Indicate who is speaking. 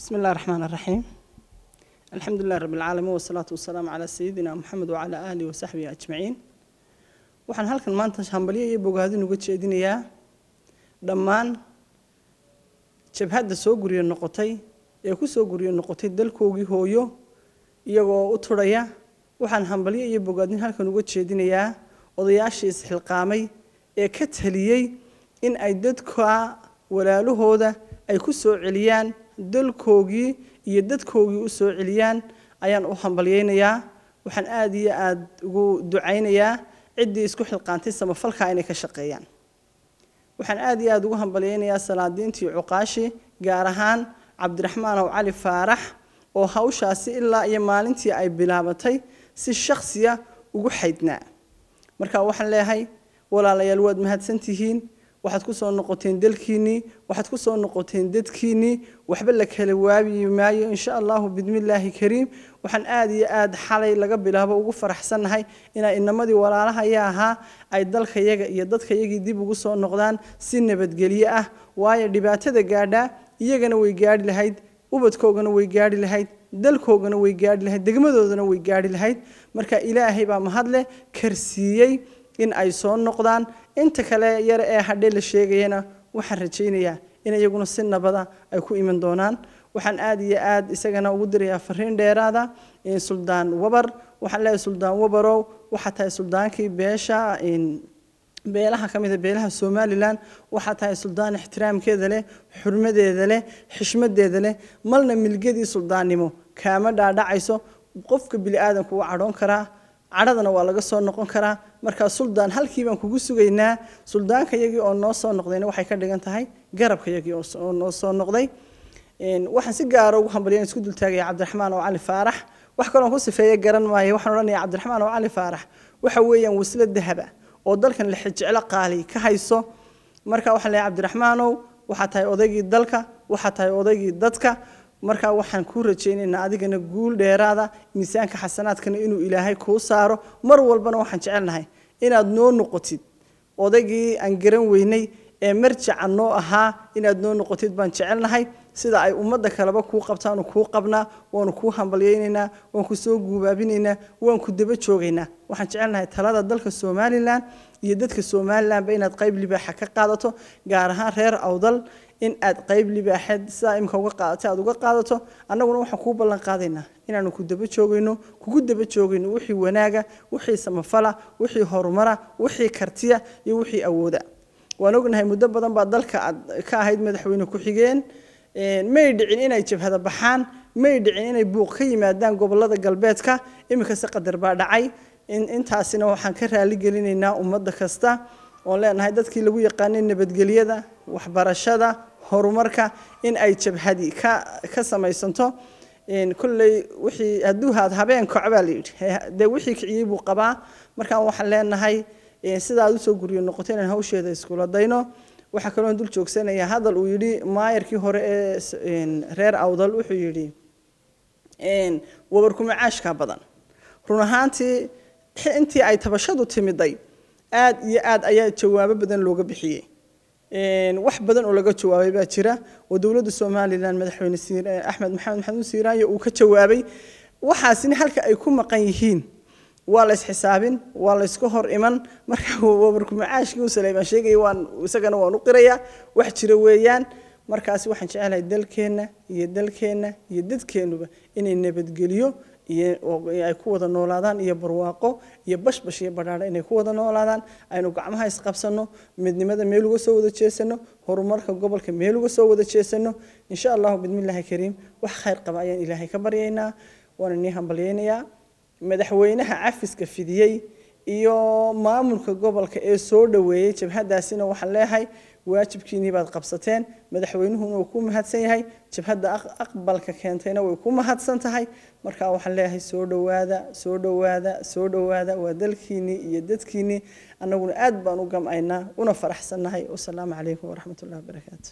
Speaker 1: بسم الله الرحمن الرحيم الحمد لله رب العالمين والصلاة والسلام على سيدنا محمد وعلى آله وصحبه أجمعين waxaan halkan maanta hambalyo iyo bogaadin uga jeedinayaa dhammaan jabhadda soo guryo noqotay ee ku soo guryo noqotay dalkoogii hooyo iyagoo u turhaya waxaan hambalyo iyo bogaadin halkan uga jeedinayaa odayaashii isxilqaamay ee ka taliyey in ay dadka walaalahooda ay ku soo celiyaan dalkoogii iyo dadkoogii u soo celiyaan ayaan u hambalyaynayaa. Waxaan aada iyo aada ugu ducaynayaa ciddii isku xilqaantay samafalka inay ka shaqeeyaan. Waxaan aada iyo aada ugu hambalyaynayaa salaadiintii cuqaashi gaar ahaan cabdiraxmaan ow cali faarax oo hawshaasi ilaa iyo maalintii ay bilaabatay si shaksiya ugu xaydnaa marka waxaan leeyahay walaalayaal waad mahadsantihiin waxaad ku soo noqoteen dalkiinnii waxaad ku soo noqoteen dadkiinnii waxba la kala waabi maayo insha allahu bidmillaahi kariim. Waxaan aada iyo aada xalay laga bilaabo ugu faraxsannahay inay inamadii walaalahaya ahaa ay dalkayaga iyo dadkayagii dib ugu soo noqdaan si nabadgelyo ah. Waayo dhibaatada gaadhaa iyagana way gaadhi lahayd ubadkoogana way gaadhi lahayd dalkoogana way gaadhi lahayd degmadoodana way gaadhi lahayd. Marka ilaahay baa mahadleh karsiiyey in ay soo noqdaan. Inta kale yar ee hadhe la sheegayana waxaan rajaynayaa in iyaguna si nabada ay ku iman doonaan. Waxaan aada iyo aada isagana ugu dirayaa fariin dheeraada suldaan wabar waxaan leeyahay suldaan wabarow waxaa tahay suldaankii beesha beelaha ka mid a beelaha somalilan waxaa tahay suldaan ixtiraamkeeda leh xurmadeeda leh xishmadeeda leh. Malna milgadii suldaannimo kaama dhaadhacayso qofka bini aadamku waa cadhoon karaa cadhadana waa laga soo noqon karaa. Markaa suldaan halkii baan kugu sugaynaa suldaanka yagii oo noo soo noqdayna waxay ka dhigan tahay garabka oo noo soo noqday. Waxaan si gaara ugu hambalyan isku dultaagaya cabdiraxmaan oo cali faarax. Wax kaloon ku sifeeye garan maayo waxaan odhanaya cabdiraxmaan oo cali faarax waxa weeyaan wasla dahaba oo dalkan la xijeclo qaali ka hayso. Marka waxaan leeyahay cabdiraxmaanow waxaa tahay odaygii dalka waxaa tahay odaygii dadka markaa waxaan kuu rajaynaynaa adigana guul dheeraada miisaanka xasanaadkana inuu ilaahay kuu saaro. Mar walbana waxaan jecelnahay inaad noo noqotid odaygii aan garan weynay ee marjaca noo ahaa inaad noo noqotid baan jecelnahay. Sida ay ummadda kaleba kuu qabtaanu kuu qabnaa waanu kuu hambalyaynaynaa waan ku soo guubaabinaynaa waan ku daba joogaynaa. Waxaan jecelnahay talada dalka somalilan iyo dadka somalilanba inaad qayb libaaxa ka qaadato gaar ahaan reer awdal in aad qayb libaaxeed sidaa imika uga qaadatay aad uga qaadato. Annaguna waxaan kuu ballan qaadaynaa inaanu ku daba joogayno kugu daba joogayno wixii wanaaga wixii samafala wixii horumara wixii kartiya iyo wixii awooda waan ognahay muddo badan baa dalka ka ahayd madaxweyne ku-xigeen may dhicin inay jabhada baxaan may dhicin inay buuq ka yimaadaan gobollada galbeedka. Iminkase qadar baa dhacay. Intaasina waxaan ka raali gelinaynaa ummadda kasta oon leenahay dadkii lagu yaqaanay nabadgelyada waxbarashada horumarka in ay jabhadi ka ka samaysanto. Kolley wixii hadduu haad habeen koc la yidhi. Dee wixii kiciyey buu qabaa. Markaan waxaan leenahay sida aad u soo guryo noqoto inaan hawsheeda iskula dayno. Waxaa kaloo dul joogsanaya hadal uu yidhi maayarkii hore ee reer awdal wuxuu yidhi wabarku macaashka badan. Run ahaantii intii ay tabashadu timiday aad iyo aad ayaa jawaabo badan looga bixiyey. Wax badan oo laga jawaabay baa jira. Oo dowladda somalilan madaxweyne axmed maxamed maxamuud siiraayo uu ka jawaabay. Waxaasina halka ay ku maqan yihiin waa la isxisaabin waa la iska hor iman. Marka wabarku macaashkii u saleybaan sheegaya waan isagana waan u qirayaa wax jira weeyaan. Markaasi waxaan jecelahay dalkeenna iyo dalkeenna iyo dadkeennuba inay nabadgeliyo iyo ay ku wada noolaadaan iyo barwaaqo iyo bashbash iyo badhaadho inay ku wada noolaadaan. Aynu gacmaha isqabsanno midnimada meel uga soo wada jeesano horumarka gobolka meel uga soo wada jeesano. Insha allahu bidmillaahi kariim wax khayr qaba ayaan ilaahay ka baryaynaa waana nii hambalyaynayaa madaxweynaha cafiska fidiyey iyo maamulka gobolka ee soo dhoweeyey jabhadaasina waxaan leeyahay waajibkiinii baad qabsateen. Madaxweynuhuna wuu ku mahadsan yahay. Jabhadda aqbalka keentayna way ku mahadsan tahay. Marka waxaan leeyahay soo dhowaada soo dhowaada soo dhowaada waa dalkiinnii iyo dadkiinnii annaguna aad baan u gamcaynaa una faraxsannahay. Wasalaamu calaykum waraxmat ullahi wabarakaatu